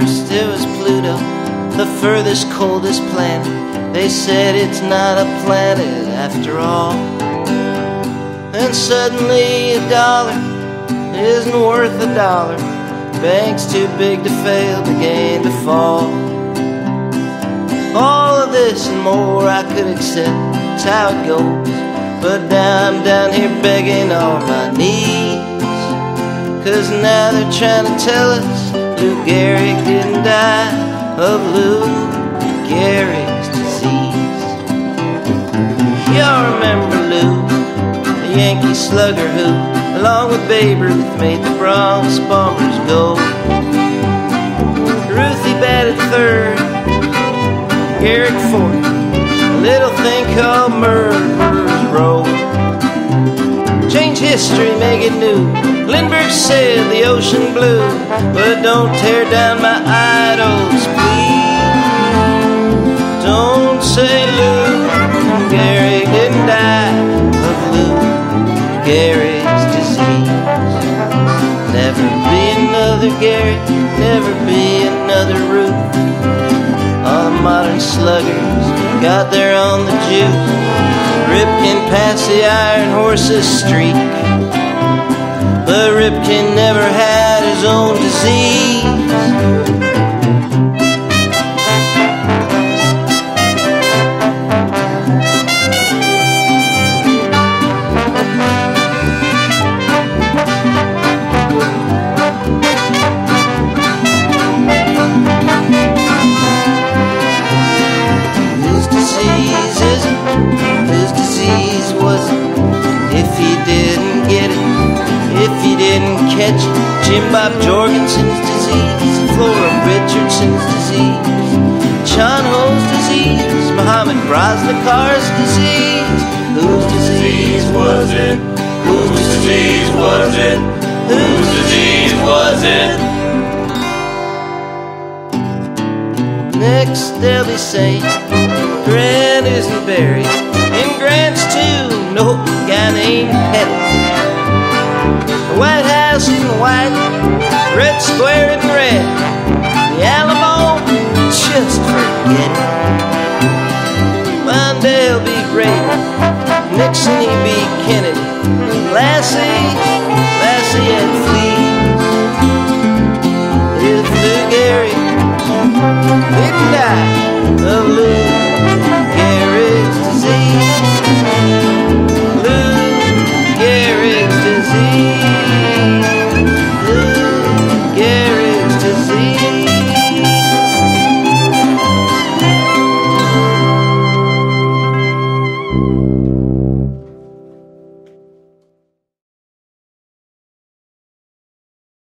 first it was Pluto, the furthest, coldest planet. They said it's not a planet after all. Then suddenly a dollar isn't worth a dollar. Bank's too big to fail, began to fall. All of this and more I could accept, it's how it goes. But now I'm down here begging on my knees. Cause now they're trying to tell us Lou Gehrig didn't die of Lou Gehrig's disease. Y'all remember Lou, the Yankee slugger who, along with Babe Ruth, made the Bronx Bombers go. Ruthie batted third, Gehrig fourth, a little thing called Murderers Row. Change history, make it new. Lindbergh said the ocean blue, but don't tear down my idols, please. Don't say Lou Gehrig didn't die of Lou Gehrig's disease. Never be another Gehrig, never be another Ruth. All the modern sluggers got there on the juke. Ripken passed the Iron Horse's streak. But Ripken never had his own disease. Jim Bob Jorgensen's disease, Flora Richardson's disease, John Ho's disease, Muhammad Brosnikar's disease. Whose disease was it? Whose disease was it? Whose disease was it? Next they'll be saying Grant isn't buried in Grant's tomb. No guy named Pettit. White House in white, Red Square in red. The Alamo, just forget it. Mondale be great, Nixon he be Kennedy. Lassie,